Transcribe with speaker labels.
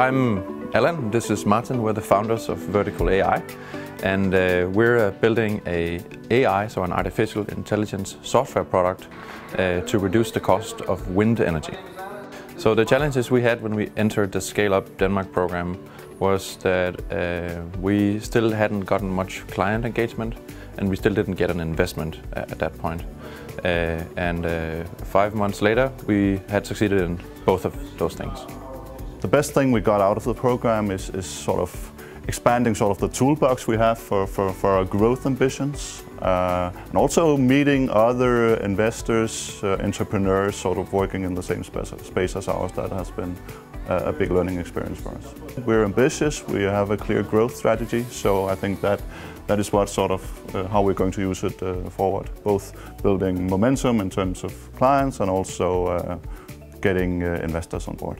Speaker 1: I'm Allan, this is Martin, we're the founders of Vertikal AI and uh, we're uh, building a AI, so an artificial intelligence software product uh, to reduce the cost of wind energy. So the challenges we had when we entered the Scale Up Denmark program was that uh, we still hadn't gotten much client engagement and we still didn't get an investment at that point. Uh, and uh, five months later, we had succeeded in both of those things.
Speaker 2: The best thing we got out of the program is, is sort of expanding sort of the toolbox we have for, for, for our growth ambitions uh, and also meeting other investors, uh, entrepreneurs sort of working in the same space, space as ours that has been uh, a big learning experience for us. We're ambitious, we have a clear growth strategy, so I think that that is what sort of uh, how we're going to use it uh, forward, both building momentum in terms of clients and also uh, getting investors on board.